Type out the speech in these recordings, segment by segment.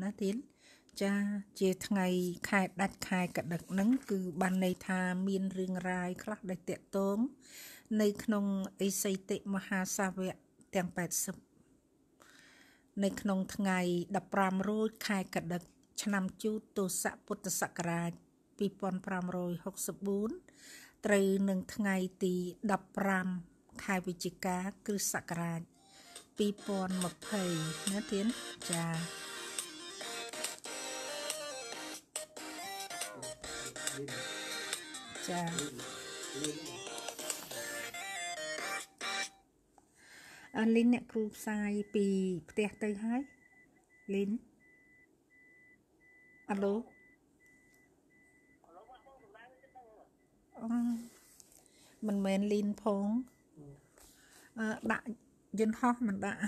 ណាទៀនចាជាថ្ងៃខែដាច់ខែកដឹកហ្នឹងគឺបានន័យថាមានរឿងរ៉ាវខ្លះដែលតកតងនៅក្នុងអេសីតិមហាសាវកទាំង80នៅក្នុងថ្ងៃ15រោចខែកដឹកឆ្នាំជូតទស័កពុទ្ធសករាជ2564ត្រូវនឹងថ្ងៃទី15ខែវិច្ឆិកាគ្រិស្តសករាជ2020ណាទៀនចា ចាអលីនអ្នកគ្រូផ្សាយពីផ្ទះទៅហើយលីនអាឡូអមិនមែនលីនផងអឺដាក់យន្តហោះមិនដាក់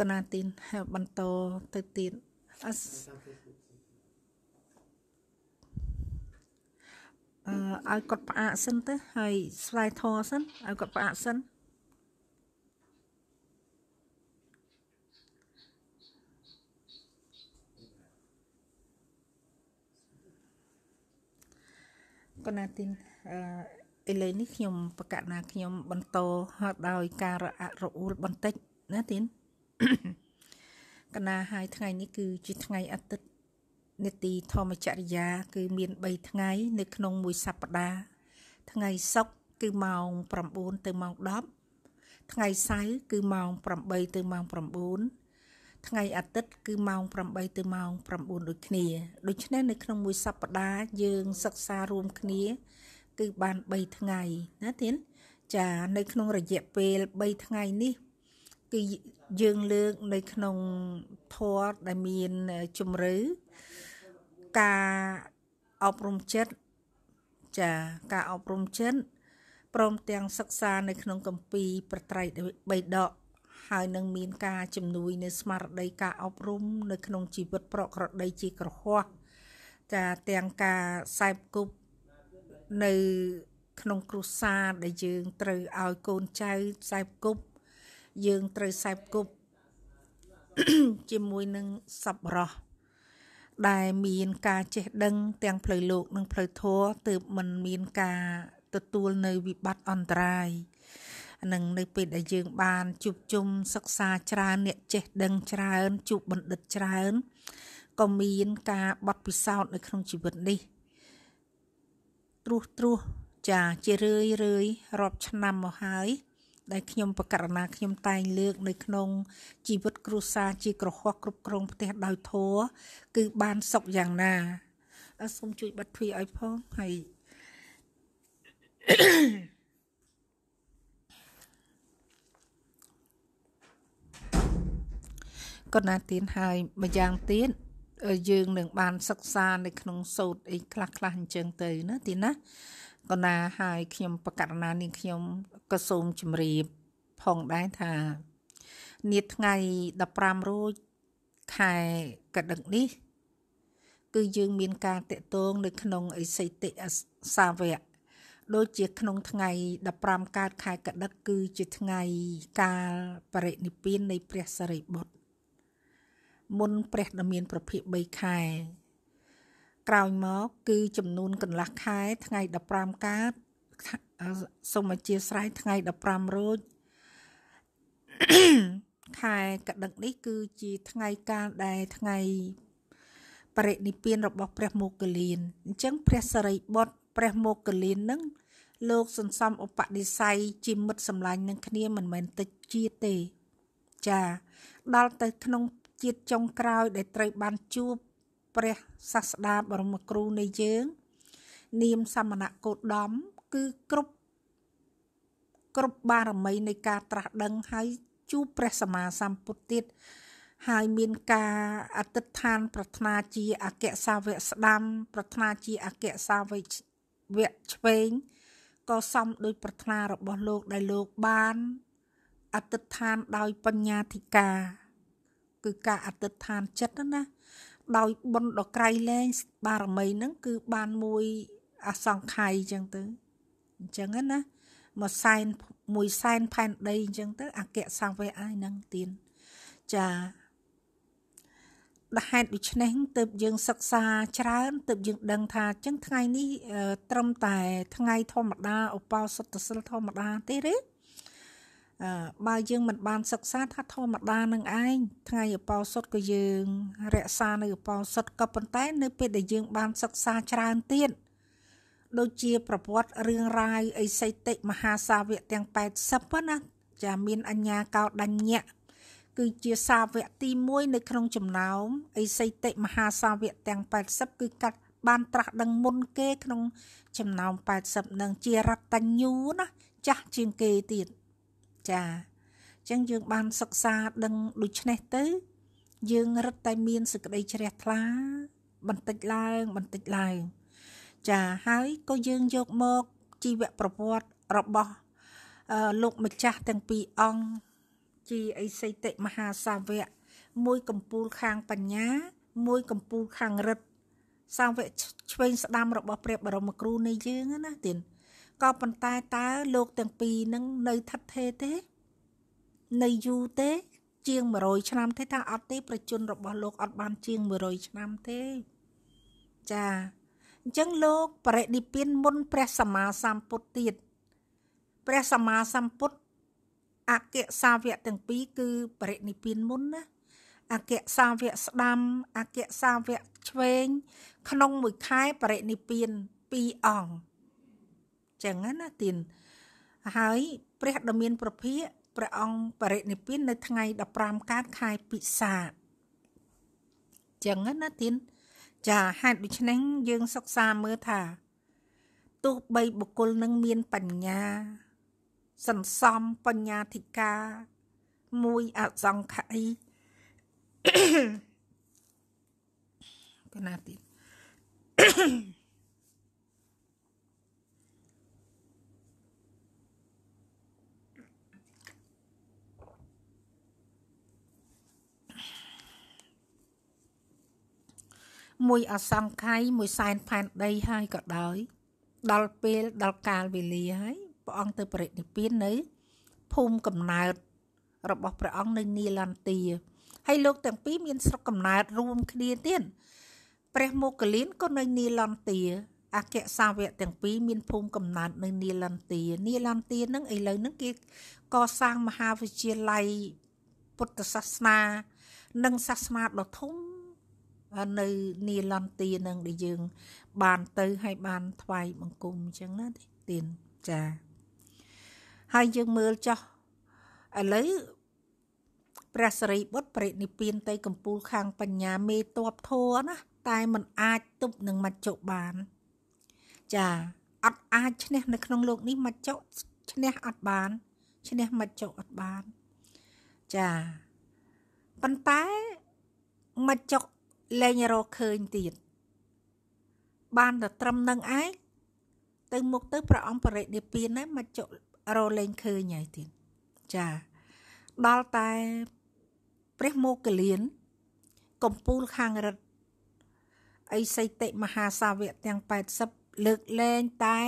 កណាទីនបន្តទៅទៀតអឺ ឲ្យគាត់ផ្អាកសិនទៅហើយស្លាយធរសិនឲ្យគាត់ផ្អាកសិនកណាទីនអឺឥឡូវនេះខ្ញុំបកណាខ្ញុំបន្តដោយការរអាក់រអួលបន្តិចណាទីនកណាហើយថ្ងៃនេះគឺជាថ្ងៃអាទិត្យ នីតិធម្មចរិយា គឺមាន3ថ្ងៃ នៅក្នុងមួយសប្តាហ៍ថ្ងៃសុក្រគឺម៉ោង9ទៅម៉ោង10ថ្ងៃសៅរ៍គឺម៉ោង8ទៅម៉ោង9ថ្ងៃអាទិត្យគឺម៉ោង8ទៅម៉ោង9ដូចគ្នាដូច្នេះនៅក្នុងមួយសប្តាហ៍យើងសិក្សារួមគ្នា គឺបាន3ថ្ងៃណាទៀនចានៅក្នុងរយៈពេល3ថ្ងៃនេះ គឺយើងលើកនៅក្នុងធម៌ដែលមានជំរឿការអប់រំចិត្តចាការអប់រំចិត្តព្រមទាំងសិក្សានៅក្នុងកម្ពីប្រត្រៃបៃដកហើយនឹងមានការជំនួយនៅស្មារតីការអប់រំនៅក្នុងជីវិតប្រកក្រតីជាក្រហោះចាទាំងការសែបគប់នៅក្នុងគ្រួសារដែលយើងត្រូវឲ្យកូនចៅសែបគប់ យើងត្រូវសែបគប់ជាមួយនឹងសប្បុរសដែលមានការចេះដឹងទាំងផ្លូវលោកនិងផ្លូវធម៌ទើបมันមានការទទួលនៅវិបត្តិអន្តរាយនឹងនៅពេលដែលយើងបានជួបជុំសិក្សាច្រើនអ្នកចេះដឹងច្រើនជួបបណ្ឌិតច្រើនក៏មានការបត់ពិសោធន៍នៅក្នុងជីវិតនេះត្រួសត្រាសចាជារឿយរឿយរាប់ឆ្នាំមកហើយ ដែលខ្ញុំបករណាខ្ញុំតែងលើក នៅក្នុងជីវិតគ្រួសារជាក្រហោះគ្រប់គ្រងផ្ទះដោយធัวគឺបានសុខយ៉ាងណាសូមជួយបិទទ្វារឲ្យផងហើយក៏ណាទៀនហើយម្យ៉ាងទៀតយើងនឹងបានសិក្សានៅក្នុងសូត្រអីខ្លះខ្លះអញ្ចឹងទៅណាទីណា ក៏ណាហើយខ្ញុំបកករណានាងខ្ញុំក៏សូមជម្រាបផងដែរថានាថ្ងៃ15រោចខែកដឹកនេះ គឺយើងមានការតេតងនៅក្នុងអិសិតិសាវៈដូចជាក្នុងថ្ងៃ15កើតខែកដឹកគឺជាថ្ងៃកាលបរិនិព្វាននៃព្រះសារីបុត្រមុនព្រះដ៏មានប្រភិប3ខែ ក្រោយមក គឺចំនួនកន្លះខែថ្ងៃ15កើតសូមអធិស្ឋានថ្ងៃ15រោចខែកដឹកនេះគឺជាថ្ងៃកាលដែលថ្ងៃបរិនិព្វានរបស់ព្រះមោគលានអញ្ចឹងព្រះសរិបុត្រព្រះមោគលាននឹងលោកសន្សំឧបនិស្ស័យជាមិត្តសម្លាញ់នឹងគ្នាមិនមែនតិចជាតិទេ ចា ដល់ទៅក្នុងជាតិចុងក្រោយដែលត្រូវបានជួប ព្រះសាស្តាបរមគ្រូនៃយើង នាមសមណគោតមគឺគ្រប់គ្រប់បារមីនៃការត្រាស់ដឹងហើយជួបព្រះសម្មាសម្ពុទ្ធទៀតហើយមានការអតិថាន ប្រាថ្នាជាអគ្គសាវកស្ដាំ ប្រាថ្នាជាអគ្គសាវកវៈឆ្វេងក៏សំដោយប្រាថ្នារបស់លោកដែលលោកបានអតិថានដោយបញ្ញាធិការ គឺការអតិថានចិត្តណា ដោយបុណ្យដ៏ក្រៃលែងបារមីហ្នឹងគឺបានមួយអសង្ខ័យអញ្ចឹងទៅអញ្ចឹងណាមួយសែនមួយសែនផែនដីអញ្ចឹងទៅអគ្គសាវកហើយហ្នឹងទៀនចាហេតុដូច្នេះទើបយើងសិក្សាច្រើនទើបយើងដឹងថាចឹងថ្ងៃនេះត្រឹមតែថ្ងៃធម្មតាឧបោសថសិលធម្មតាទេទេអឺ បើយើងមិនបានសិក្សាថាធម្មតានឹងឯងថ្ងៃឧបោសថក៏យើង រក្សានៅឧបោសថក៏ប៉ុន្តែ នៅពេលដែលយើងបានសិក្សាច្រើនទៀតដូចជាប្រវត្តិរឿងរ៉ាវអីសីតិមហាសាវកទាំង80ណាចាមានអញ្ញាកោដញ្ញៈគឺជាសាវកទី1នៅក្នុងចំណោមអិសីតិមហាសាវកទាំង80គឺកាត់បានត្រាស់ដឹងមុនគេក្នុងចំណោម80នឹងជារតញ្ញូណាចាស់ជាងគេទៀត ចាអញ្ចឹងយើងបានសិក្សាដឹងដូច្នេះទៅ យើងរឹតតែមានសេចក្តីជ្រះថ្លា បន្តិចឡើងបន្តិចឡើងចាហើយក៏យើងយកមកជីវប្រវត្តិរបស់លោកម្ចាស់ទាំងពីរអង្គជាអិសិតិមហាសាវកមួយកំពូលខាងបញ្ញា មួយកំពូលខាងរិទ្ធសាវកឆ្វេងស្ដាំរបស់ព្រះបរមគ្រូនៃយើងណាទៀន ក៏ប៉ុន្តែតើលោកទាំងពីរនឹងនៅថិតថេរទេ នៅយូរទេ ជាង100ឆ្នាំទេថាអត់ទេប្រជជនរបស់លោកអត់បានជាង100ឆ្នាំទេចាអញ្ចឹងលោកបរិនិព្វានមុនព្រះសម្មាសម្ពុទ្ធទៀតព្រះសម្មាសម្ពុទ្ធអគ្គសាវកទាំងពីរគឺបរិនិព្វានមុនណាអគ្គសាវកស្ដាំអគ្គសាវកឆ្វេង ក្នុងមួយខែបរិនិព្វាន2អង្គ ចឹងណាទៀនហើយព្រះដ៏មានប្រភិយព្រះអង្គបរិនិព្វាននៅថ្ងៃ15កើតខែពិសាចឹងណាទៀនចាហេតុដូច្នេះយើងសិក្សាមើលថាទោះបីបុគ្គលនឹងមានបញ្ញា សន្សំបញ្ញាធិការមួយអសង្ខ័យកណាទី មួយអសង្ខ័យមួយសែនផែនដីហើយក៏ដោយដល់ពេលដល់កាលវេលាហើយព្រះអង្គទៅបរិនិព្វាននៅភូមិកំណើតរបស់ព្រះអង្គនៅនីឡង់ទាហើយលោកទាំងពីរមានស្រុកកំណើតរួមគ្នាទៀតព្រះមោគលានក៏នៅនីឡង់ទាអគ្គសាវកទាំងពីរមានភូមិកំណើតនៅនីឡង់ទានីឡង់ទានឹងឥឡូវហ្នឹងគេកសាងមហាវិទ្យាល័យពុទ្ធសាសនា និងសាសនាដ៏ធំ នៅនីឡង់ទានឹងដែលយើង បានទៅហើយបានថ្វាយបង្គំអញ្ចឹងណាទៀនចាហើយយើងមើលចោះឥឡូវព្រះសរិបុត្របរិនិព្វានទៅកំពូលខាងបញ្ញាមេតបធัวណាតែมันអាចទប់នឹងមច្ចុបាន ចាអត់អាចឈ្នះនៅក្នុងលោកនេះមច្ចុឈ្នះអត់បានឈ្នះមច្ចុអត់បានចាប៉ុន្តែមច្ចុ លែងរកឃើញទៀតបានតែត្រឹមនឹងឯងទៅមុខទៅព្រះអង្គបរិនិព្វានណាមច្ចុរលែងឃើញហើយទៀតចាដល់តែព្រះមោគលានកំពូលខាងរិទ្ធអីសីតិមហាសាវកទាំង80លើកលែងតែ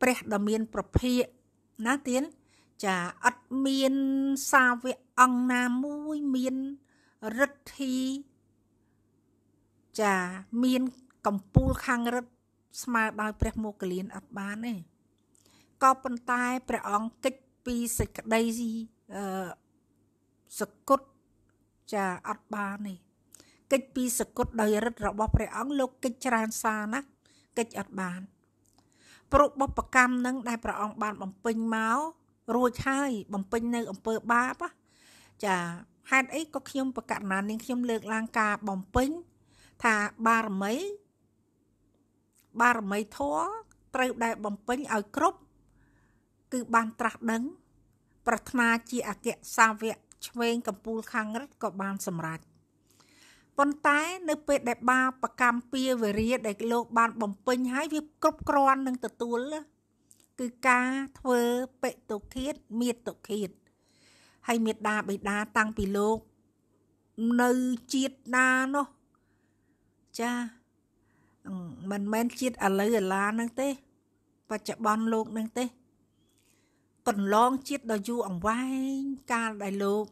ព្រះដ៏មានប្រភិយណាទៀនចាអត់មានសាវកអង្គណាមួយមាន រិទ្ធីចាមានកំពូលខាងរិទ្ធស្មើដោយព្រះមោគលានអត់បានទេក៏ប៉ុន្តែព្រះអង្គគិតពីសេចក្តីអឺសគុតចាអត់បានទេកិច្ចពីសគុតដោយរិទ្ធរបស់ព្រះអង្គលោកកិច្ចច្រើនសារណាកិច្ចអត់បានព្រោះបុព្វកម្មនឹងដែលព្រះអង្គបានបំពេញមករួចហើយបំពេញនៅអំពើបាបចា ហេតុអីក៏ខ្ញុំប្រកាសណានាងខ្ញុំលើកឡើងការបំពេញថាបារមីបារមីធម៌ត្រូវដែលបំពេញឲ្យគ្រប់គឺបានត្រាស់ដឹង ប្រាថ្នាជាអគ្គសាវកឆ្វេងកំពូលខាងរិទ្ធក៏បានសម្រេចប៉ុន្តែនៅពេលដែលបាបកម្មពៀវរាដែលលោកបានបំពេញហើយវាគ្រប់គ្រាន់នឹងទទួល គឺការធ្វើបិតុឃាតមេតុឃាត ហើយមេដាបិតាតាំងពីលោក នៅជាតិណានោះចាមិនមែនជាតិឥឡូវឥឡាហ្នឹងទេ បច្ចុប្បន្នលោកហ្នឹងទេ កន្លងជាតិដ៏យូរអង្វែងកាលដែលលោក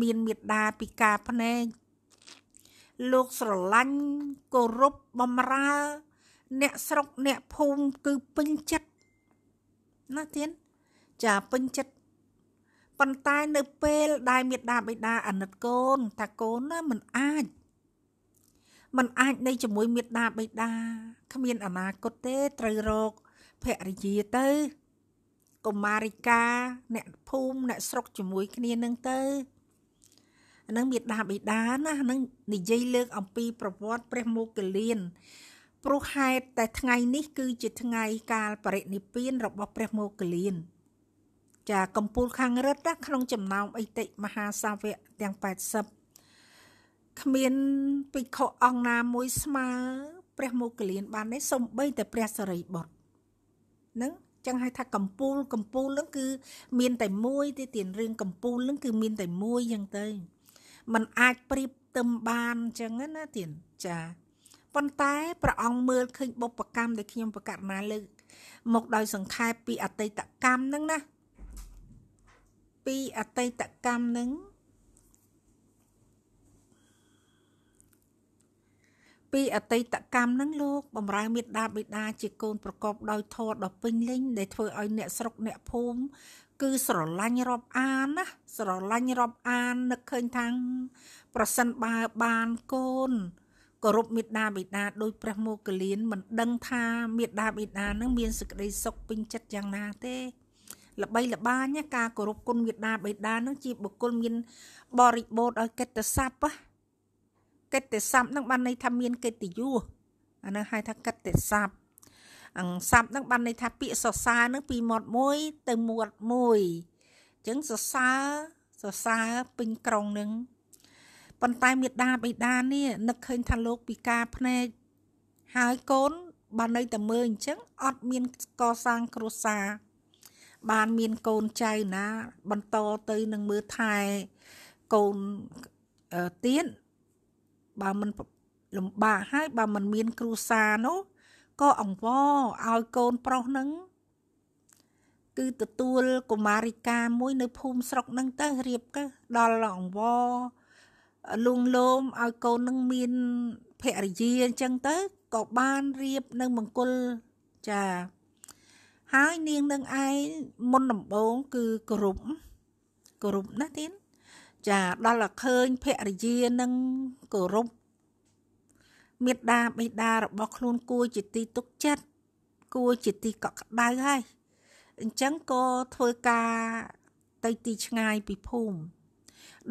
មានមេត្តាពិការភ្នែកលោកស្រឡាញ់គោរពបំរើ អ្នកស្រុកអ្នកភូមិគឺពេញចិត្តណាទៀនចាពេញចិត្ត ប៉ុន្តែនៅពេលដែលមេដាបេដាអាណិតកូនតាកូនណាមិនអាចมันអាចនៅជាមួយមេដាបេដាគ្មានអនាគតទេត្រូវរកភរិយាទៅកុមារិកាអ្នកភូមិអ្នកស្រុកជាមួយគ្នានឹងទៅអានឹងមេដាបេដាណានឹងនិយាយលើកអំពីប្រវត្តិព្រះមោគលានព្រោះហេតុតែថ្ងៃនេះគឺជាថ្ងៃកាលបរិនិព្វានរបស់ព្រះមោគលាន ចាកម្ពុជាខាងរឹតក្នុងចំណោមអិតិមហាសាវកទាំង80គ្មានភិក្ខុអង្គណាមួយស្មើព្រះមោគលានបានទេសំបីតែព្រះសរិបុត្រនឹងចឹងហៅថាកម្ពុជាកម្ពុជានឹងគឺ មានតែមួយទេទានរឿងកម្ពុជានឹងគឺមានតែមួយចឹងទៅมันអាចប្រៀបទឹមបានចឹងណាទានចាប៉ុន្តែព្រះអង្គមើលឃើញបុព្វកម្មដែលខ្ញុំប្រកាសណាលើកមកដោយសង្ខេបពីអតីតកម្មហ្នឹងណា ពីអតីតកម្មនឹងពីអតីតកម្មនឹងលោកបំរើមេត្តាបិតាជាកូនប្រកបដោយធម៌ដ៏ពេញលេញដែលធ្វើឲ្យអ្នកស្រុកអ្នកភូមិគឺស្រឡាញ់រាប់អានណាស្រឡាញ់រាប់អាននឹកឃើញថាងប្រសិនបើបានកូនគោរពមេត្តាបិតាដោយព្រះមោគលានមិនដឹងថាមេត្តាបិតានឹងមានសេចក្តីសុខពេញចិត្តយ៉ាងណាទេ ល្បីល្បាញការគោរពគុណមេដាបេដានឹងជាបុគ្គលមានបរិបូរដោយកិត្តិស័ព្ទកិត្តិស័ព្ទនឹងបានន័យថាមានកិត្តិយសអានឹងហៅថាកិត្តិស័ព្ទអង្ស័ព្ទនឹងបានន័យថាពាក្យសរសើរនឹងពីមាត់មួយទៅមាត់មួយអញ្ចឹងសរសើរសរសើរពេញក្រុងនឹងប៉ុន្តែមេដាបេដានេះនឹកឃើញថាលោកពិការភ្នែកហើយកូនបាននៅតែមើលអញ្ចឹងអត់មានកសាងគ្រួសារ បានមានកូនចៅណា បន្តទៅនឹងមើលថែកូនទៀតបើមិនលំបាកហើយបើមិនមានគ្រួសារនោះក៏អង្វរឲ្យកូនប្រុសនឹងគឺទទួលកុមារិកាមួយនៅភូមិស្រុកនឹងទៅរៀបទៅដល់អង្វរលួងលោមឲ្យកូននឹងមានភរិយាអញ្ចឹងទៅក៏បានរៀបនៅមង្គលចា ហើយនាងនឹងឯងមុនដំបូងគឺគោរពគោរពណាទៀនចាដល់តែឃើញភរិយានឹងគោរពមេត្តាបិតារបស់ខ្លួនគួរជាទីទុកចិត្តគួរជាទីកក់ក្ដៅហើយអញ្ចឹងក៏ធ្វើការទៅទីឆ្ងាយពីភូមិ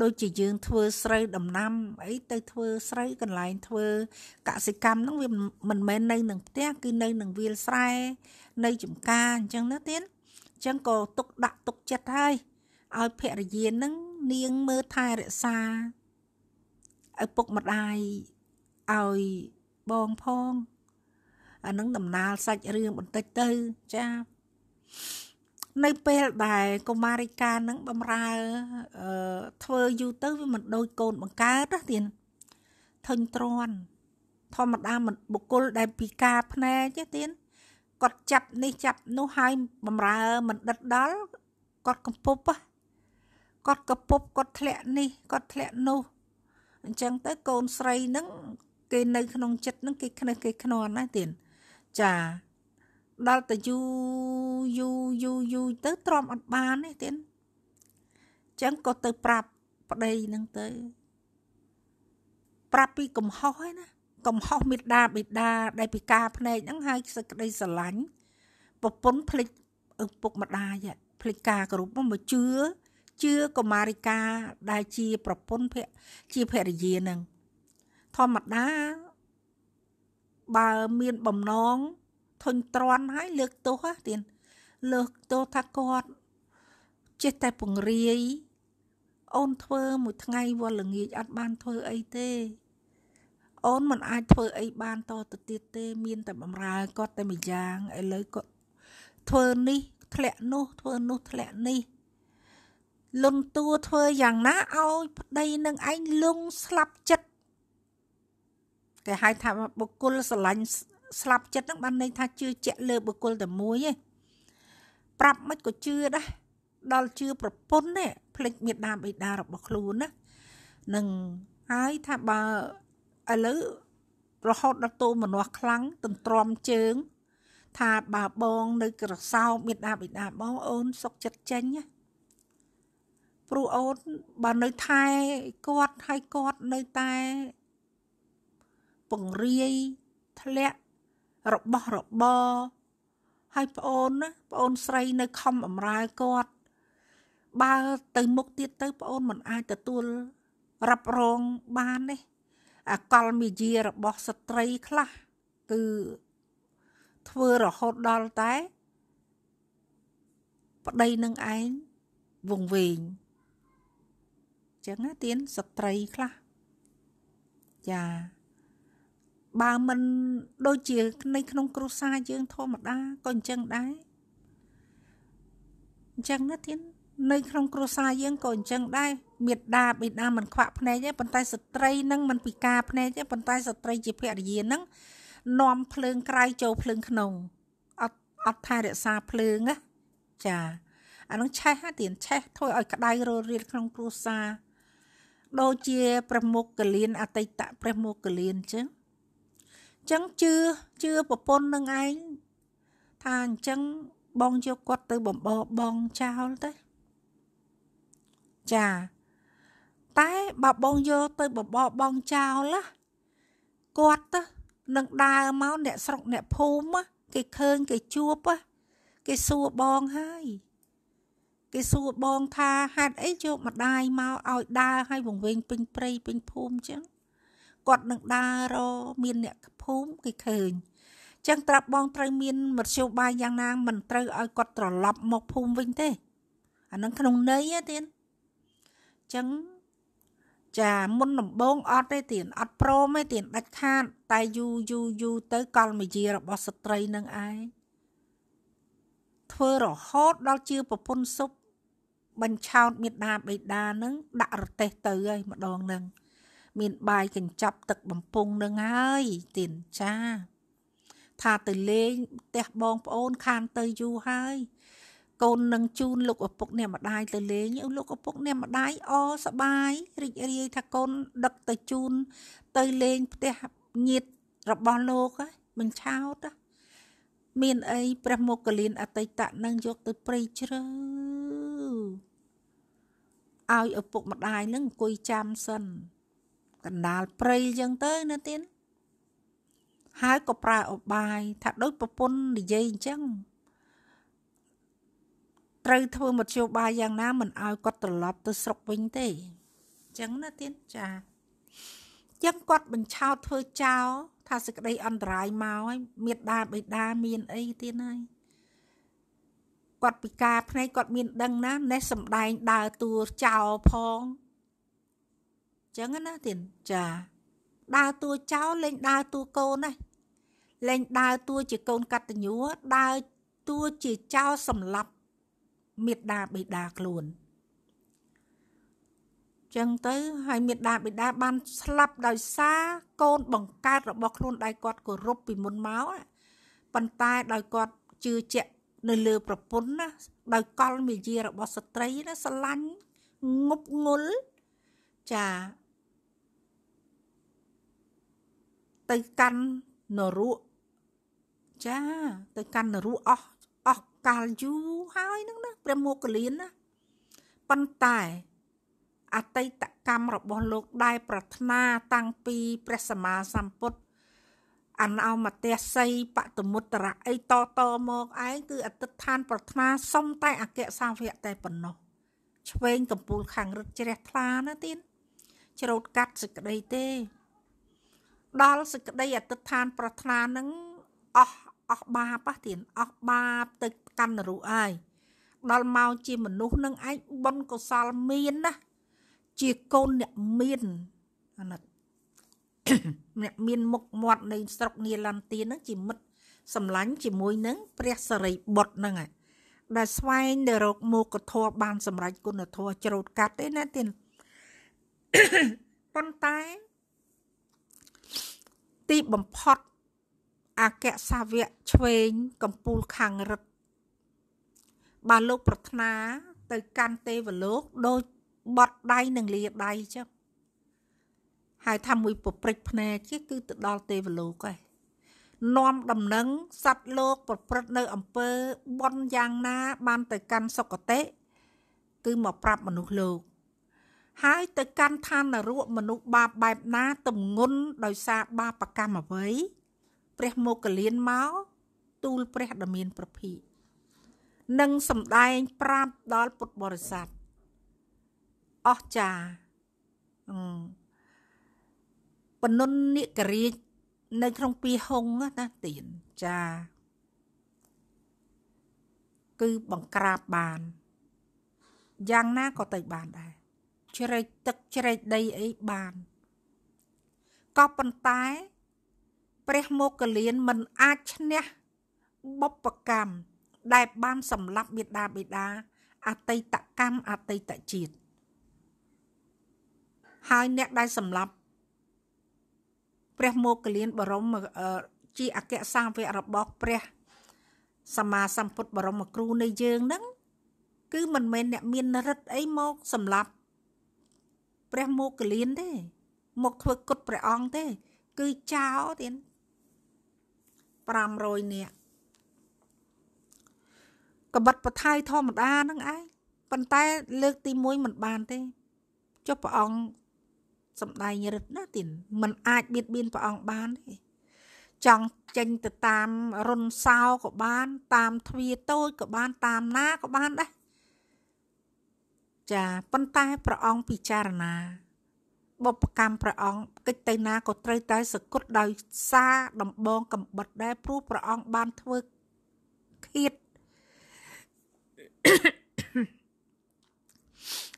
ដូចជាយើងធ្វើស្រូវដំណាំអីទៅធ្វើស្រូវកន្លែងធ្វើកសិកម្មហ្នឹងវាមិនមែននៅនឹងផ្ទះគឺនៅនឹងវាលស្រែនៅចំការអញ្ចឹងណាទៀតអញ្ចឹងក៏ទុកដាក់ទុកចិត្តហើយឲ្យភរិយានឹងនាងមើលថែរក្សាឪពុកម្ដាយឲ្យបងផងអានឹងដំណើរសាច់រឿងបន្តិចទៅចា នៅពេលដែលកុមារិកានឹងបំរើអឺធ្វើយូរទៅវាមិនដូចកូនបង្កើតណាទៀតធុញទ្រាន់ធម្មតាមិនបុគ្គលដែលពិការភ្នែកទេទៀតគាត់ចាប់នេះចាប់នោះហើយបំរើមិនដិតដល់គាត់កំពប់គាត់កំពប់គាត់ធ្លាក់នេះគាត់ធ្លាក់នោះអញ្ចឹងទៅកូនស្រីនឹងគេនៅក្នុងចិត្តនឹងគេខ្នេះគេខ្នន់ណាទៀតចា ដល់តែយូយូយូយូទៅទ្រាំអត់បានទេទៀតអញ្ចឹងក៏ទៅប្រាប់ប្តីនឹងទៅ ប្រាប់ពីកំហុសហើយណាកំហុសមេដាបេដាដែលពិការភ្នែកហ្នឹងហើយសេចក្តីស្រឡាញ់ប្រពន្ធភ្លេចឪពុកម្ដាយភ្លេចការគោរពមកជឿជឿកុមារិកាដែលជាប្រពន្ធភៈជាភរិយានឹងធម្មតាបើមានបំណង ធុញទ្រាន់ហើយលើកទោសទៀតលើកទោសថាគាត់ចេះតែពង្រាយអូនធ្វើមួយថ្ងៃវល់ល្ងាចអត់បានធ្វើអីទេ អូនមិនអាចធ្វើអីបានតទៅទៀតទេ មានតែបំរើគាត់តែម្យ៉ាងឥឡូវគាត់ធ្វើនេះធ្លាក់នោះធ្វើនោះធ្លាក់នេះលុនតួធ្វើយ៉ាងណាឲ្យប្តីនឹងឯងលងស្លាប់ចិត្តគេហៅថាបុគ្គលស្រឡាញ់ ស្លាប់ចិត្តហ្នឹងបានន័យថាជឿជាក់លើបុគ្គលតែមួយឯងប្រាប់មិនក៏ជឿដែរដល់ជឿប្រពន្ធនេះភ្លេចមេដាបេដារបស់ខ្លួនណានឹងហើយថាបើឥឡូវរហូតដល់តូមនាស់ខ្លាំងទន្ទ្រាំជើង ថាបើបងនៅក្រសោមេដាបេដាបងអូនសុកចិត្តចេញណាព្រោះអូនបើនៅថែគាត់ឲ្យគាត់នៅតែពង្រាយធ្លាក់ របស់របរហើយប្អូនណាប្អូនស្រីនៅខំបំរើគាត់បើទៅមុខទៀតទៅប្អូនមិនអាចទទួលរ៉ាប់រងបានទេអកលមេយារបស់ស្ត្រីខ្លះគឺធ្វើរហូតដល់តែប្តីនឹងឯងវងវែងចឹងណាទៀនស្ត្រីខ្លះចា បើមិនដូចជាในក្នុងគ្រួសារយើងធម្មតាក៏អញ្ចឹងដែរអញ្ចឹងណាទៀននៅក្នុងគ្រួសារយើងក៏អញ្ចឹងដែរមេដាបេដាមិនខ្វាក់ភ្នែកទេប៉ុន្តែស្ត្រីនឹងមិនពិការភ្នែកទេប៉ុន្តែស្ត្រីជាភរិយានឹងនាំភ្លើងក្រៅចូលភ្លើងក្នុងអត់អត់ថែរក្សាភ្លើងណាចាអានឹងឆេះទៀនឆេះធ្វើឲ្យក្តៅររៀលក្នុងគ្រួសារដូចជាព្រះមុខកលៀនអតីតព្រះមុខកលៀនអញ្ចឹងអញ្ចឹងជឿជឿប្រពន្ធនឹងឯងថាអញ្ចឹងបងយកគាត់ទៅបំបបងចោលទៅចាតែបើបងយកទៅបបបងចោលណាគាត់ទៅនឹងដើរមកអ្នកស្រុកអ្នកភូមិគេឃើញគេជួបគេសួរបងហើយគេសួរបងថាហេតុអីយកម្ដាយមកឲ្យដើរឲ្យវង្វេងពេញព្រៃពេញភូមិចឹង គាត់នឹងដើររមានអ្នកភូមិគេឃើញចឹងត្រាប់បងត្រូវមានមធ្យោបាយយ៉ាងណាមិនត្រូវឲ្យគាត់ត្រឡប់មកភូមិវិញទេអានឹងក្នុងន័យទេចឹងចាមុនដំបងអត់ទេទៀនអត់ព្រមទេទៀនដាច់ខាត តែយូយូយូទៅកលមយារបស់ស្ត្រីនឹងឯងធ្វើរហូតដល់ជាប្រពន្ធសុបបញ្ឆោតមេដាបេដានឹងដាក់រទេសទៅហើយម្ដងនឹង មានបាយកញ្ចប់ទឹកបំពង់នឹងហើយទៀនចាថាទៅលេងផ្ទះបងប្អូនខានទៅយូរហើយកូននឹងជូនលោកឪពុកអ្នកម្ដាយទៅលេងលោកឪពុកអ្នកម្ដាយអសបាយរីករាយថាកូនដឹកទៅជូនទៅលេងផ្ទះញាតិរបស់លោកមិនឆោតមានអីព្រះមុគលានអតីតនឹងយកទៅព្រៃជ្រៅឲ្យឪពុកម្ដាយនឹងអង្គុយចាំសិន កណ្ដាលព្រៃចឹងទៅណាទៀនហើយក៏ប្រើឧបាយថាដូចប្រពន្ធនិយាយអញ្ចឹងត្រូវធ្វើមធ្យោបាយយ៉ាងណាមិនឲ្យគាត់ត្រឡប់ទៅស្រុកវិញទេអញ្ចឹងណាទៀនចាចឹងគាត់បញ្ឆោតធ្វើចោលថាសេចក្តីអន្តរាយមកហើយមេដាបេដាមានអីទៀតហើយគាត់ពិការភ្នែកគាត់មានដឹងណាណេះសំដែងដើរតួចោលផង ចឹងណាទៀតចាដើរតួចោលលេងដើរតួកូនណាលេងដើរតួជាកូនកតញ្ញូដើរតួជាចោលសម្លាប់មេដាបេដាខ្លួនចឹងទៅហើយមេដាបេដាបានស្លាប់ដោយសារកូនបង្កើតរបស់ខ្លួនដែលគាត់គោរពពីមុនមកប៉ុន្តែដោយគាត់ជឿជាក់នៅលើប្រពន្ធណាដោយកលមេយារបស់ស្ត្រីណាស្រឡាញ់ងប់ងល់ចា ទៅកាន់នរកចាទៅកាន់នរកអស់អស់កាលយូរហើយហ្នឹងណាព្រះមោគលានណាប៉ុន្តែអតីតកម្មរបស់លោកដែលប្រាថ្នាតាំងពីព្រះសម្មាសម្ពុទ្ធអនោមតេសីបតមុត្តរៈអីតតមកឯងគឺអតិដ្ឋានប្រាថ្នាសុំតែអគ្គសាវកតែប៉ុណ្ណោះឆ្វេងកំពូលខាងរឹតជ្រះថ្លាណាទៀតច្រូតកាត់សេចក្តីទេ ដល់សេចក្តីអតិដ្ឋាន ប្រាថ្នានឹងអស់អស់បាបទៀតអស់បាបទៅកាន់នរុហើយដល់មកជាមនុស្សនឹងឯងបុណ្យកុសលមានណាជាកូនអ្នកមានអាណិតអ្នកមានមុខមាត់នៃស្រុកនីឡង់ទានឹងជាមិត្តសម្លាញ់ជាមួយនឹងព្រះសរិបុត្រហ្នឹងហើយដែលស្វែងទៅរកមុខធម៌បានសម្រេចគុណធម៌ច្រូតកាត់ទេណាទៀនប៉ុន្តែ ទីបំផុតអគ្គសាវកឆ្វេងកំពូលខាងរឹតបើលោកប្រាថ្នាទៅកាន់ទេវលោកដូចបត់ដៃនិងលាដៃចឹងហើយថាមួយប្រព្រឹត្តភ្នែកគឺទៅដល់ទេវលោកហើយនាំដំណឹងសัตว์លោក ប្រព្រឹត្តនៅអំពើបន់យ៉ាងណា បានទៅកាន់សុគតិគឺមកប្រាប់មនុស្សលោក ហើយទៅកាន់ឋាននរកមនុស្សបាបបែបណាទំងន់ដោយសារបាបកម្មអ្វីព្រះមកលៀនមកទូលព្រះដ៏មានប្រភីនិងសំដែងប្រាប់ដល់ពុទ្ធបរិស័ទអស្ចារ្យបនុននិករាជនៅក្នុងពីហុងណាទៀនចាគឺបង្ក្រាបបានយ៉ាងណាក៏ទៅបានដែរ ជ្រែកទឹកជ្រែកដីអីបានក៏ប៉ុន្តែ ព្រះមកកលៀនមិនអាចឈ្នះបុព្វកម្មដែលបានសម្លាប់មេដាបេដាអតីតកម្មអតីតជាតិហើយអ្នកដែលសម្លាប់ព្រះមោគលានបរមជាអគ្គសាវករបស់ព្រះសម្មាសម្ពុទ្ធបរមគ្រូនៃយើងហ្នឹងគឺមិនមែនអ្នកមានរិទ្ធអីមកសម្លាប់ ព្រះមោគលានទេ មកធ្វើគុតព្រះអង្គទេ គឺចោលទៀត500នាក់កបិតបថៃធម្មតាហ្នឹងឯងប៉ុន្តែលើកទី1មិនបានទេចុះព្រះអង្គសំដែងរិទ្ធណាទីនมันអាចបៀតបៀនព្រះអង្គបានទេចង់ចេញទៅតាមរុនសោក៏បាន តាមទ្វាតូចក៏បានតាមណាក៏បានដែរ ចាប៉ុន្តែព្រះអង្គពិចារណាបុព្វកម្មព្រះអង្គកិច្ចទៅណាក៏ត្រូវតែសគត់ដោយសារដំបងកំបិតដែរព្រោះព្រះអង្គបានធ្វើឃាត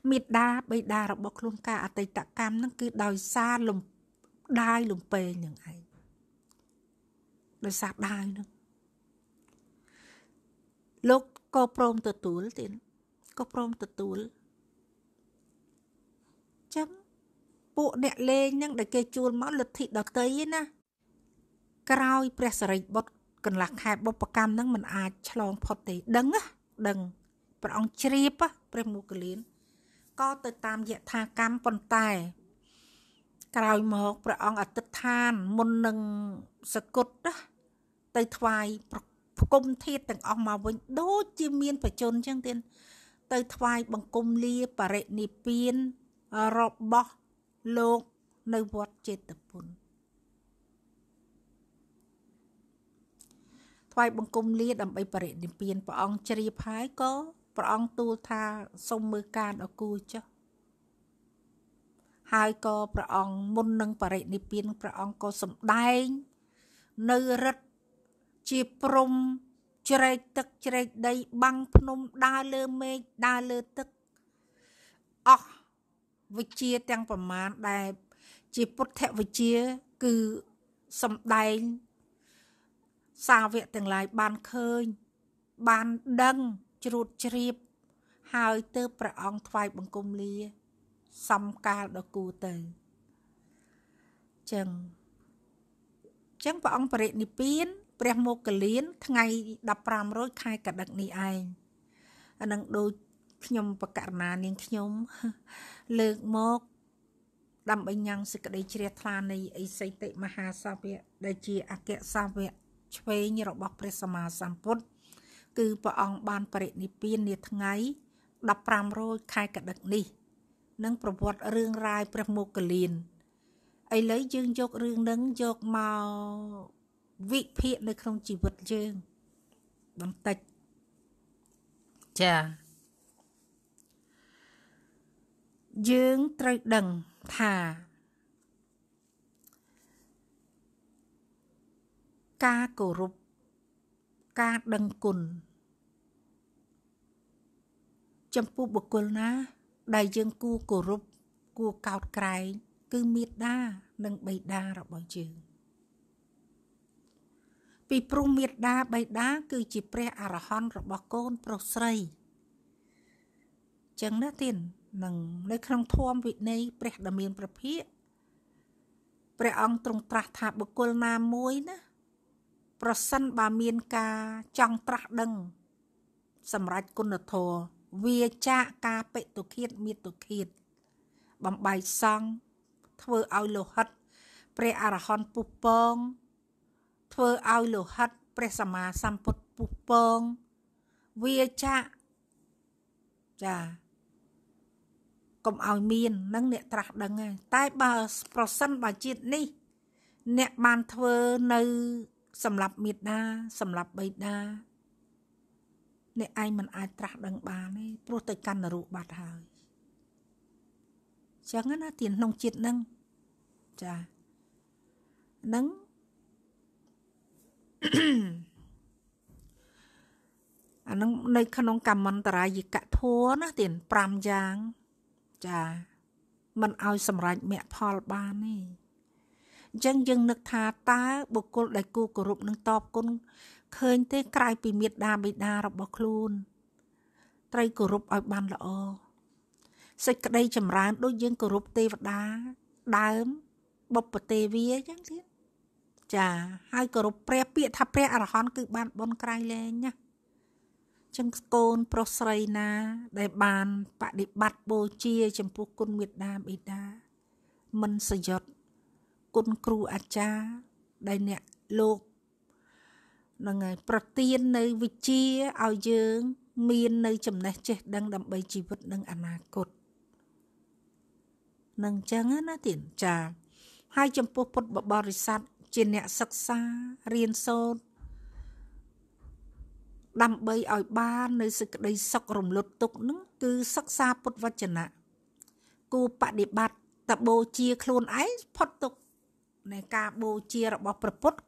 មេដាបេដារបស់ខ្លួនការអតីតកម្មហ្នឹងគឺដោយសារលំដាយលំពេងនឹងឯងដោយសារដាយហ្នឹងលោកក៏ព្រមទទួលទៀតក៏ព្រមទទួល ចឹងពួកអ្នកលេងហ្នឹងដែលគេជួលមកលទ្ធិដតីណាក្រោយព្រះសរិបុត្រកន្លះខែបុព្វកម្មហ្នឹងมันអាចឆ្លងផុតទេដឹងណាដឹងព្រះអង្គជ្រាបព្រះមុគលានក៏ទៅតាមយថាកម្មប៉ុន្តែ ក្រោយមកព្រះអង្គអតិថានមុននឹងសកុតណាទៅថ្វាយផ្គុំធាតទាំងអស់មកវិញដូចជាមានបជនចឹងទៀតទៅថ្វាយបង្គំលាបរិនិព្វាន របស់លោកនៅវត្តចេតពុនថ្វាយបង្គំលាដើម្បីបរិនិព្វានព្រះអង្គជ្រាបហើយក៏ព្រះអង្គទូលថាសូមមើលការដល់គូចុះហើយក៏ព្រះអង្គមុននឹងបរិនិព្វានព្រះអង្គក៏សម្ដែងនៅរិទ្ធជាព្រំជ្រែកទឹកជ្រែកដីបាំងភ្នំដើរលើមេឃដើរលើទឹកអស់ វិជាទាំងប្រមាណដែល ជាពុទ្ធវិជាគឺសម្ដែងសាវកទាំងឡាយបានឃើញ បានដឹងជ្រួតជ្រាប ហើយទើបព្រះអង្គថ្វាយបង្គំលា សំកាលដល់គូទៅចឹងចឹងព្រះអង្គបរិនិព្វានព្រះមោគលានថ្ងៃ15រោចខែកដឹកនេះឯងអានឹងដូច ខ្ញុំបកករណានាងខ្ញុំ លើកមកដើម្បីញ៉ាំងសេចក្តីជ្រះថ្លានៃអិសីតិមហាសាវកដែលជាអគ្គសាវកឆ្វេងរបស់ព្រះសម្មាសម្ពុទ្ធគឺព្រះអង្គបានបរិនិព្វាននាថ្ងៃ15រោចខែកដឹកនេះនិងប្រវត្តិរឿងរ៉ាវព្រះមោគលានឥឡូវយើងយករឿងនឹងយកមកវិភាគនៅក្នុងជីវិតយើងបន្តិចចា យើងត្រូវដឹងថាការគោរពការដឹងគុណចំពោះបុគ្គលណា ដែលយើងគួរគោរពគួរកោតក្រែងគឺមេត្តានិងបិតារបស់យើងពីព្រោះមេត្តាបិតាគឺជាព្រះអរហន្តរបស់កូនប្រុសស្រីចឹងណាទៀត នឹងនៅក្នុងធម៌វិន័យព្រះដ៏មានប្រភិយព្រះអង្គទ្រង់ត្រាស់ថាបុគ្គលណាមួយណាប្រសិនបើមានការចង់ត្រាស់ដឹង សម្រាប់គុណធម៌វាចាកការបិទុឃាតមេតុឃាតបំបាយសង់ធ្វើឲ្យលោហិត ព្រះអរហន្តពុះពង ធ្វើឲ្យលោហិត ព្រះសម្មាសម្ពុទ្ធពុះពង វាចាកចា កុំឲ្យមាននឹងអ្នកត្រាស់ដឹងហើយតែបើប្រសិនបើជាតិនេះ អ្នកបានធ្វើនៅសម្រាប់មេដាសម្រាប់បៃតាអ្នកឯងមិនអាចត្រាស់ដឹងបានទេព្រោះទៅកាន់នរកបាត់ហើយចឹងណាទានក្នុងជាតិនឹងចានឹងអានឹងនៅក្នុងកម្មន្តរាយិកធัวណាទាន5យ៉ាង ចាมันឲ្យសម្រេចមគ្គផលបានទេអញ្ចឹងយើងនឹកថាតើបុគ្គលដែលគូគោរពនឹងតបគុណឃើញទេក្រៅពីមេត្តាបិតារបស់ខ្លួន ត្រូវគោរពឲ្យបានល្អសេចក្តីចម្រើនដូចយើងគោរពទេវតាដើមបុព្វទេវីអញ្ចឹងទៀតចាហើយគោរពព្រះពាក្យថាព្រះអរហន្តគឺបានបនក្រៃលែងណា ចឹងកូនប្រុសស្រីណា ដែលបានបដិបត្តិបូជា ចំពោះគុណមេត្តាបិតាមិនសយត់គុណគ្រូអាចារ្យដែលអ្នកលោកនឹងហើយប្រទៀននៅវិជាឲ្យយើង មាននៅចំណេះចេះដឹងដើម្បីជីវិតនិងអនាគតនឹងចឹងណាទៀនចាហើយចំពោះពុទ្ធបរិស័ទជាអ្នកសិក្សារៀនសូត្រ ដើម្បីឲ្យបាននៅសេចក្តីសុខរំលត់ទុកនឹងគឺសិក្សាពុទ្ធវចនៈគូបដិបត្តិតបូជាខ្លួនឯងផុតទុកនៃការបូជារបស់ព្រះពុទ្ធ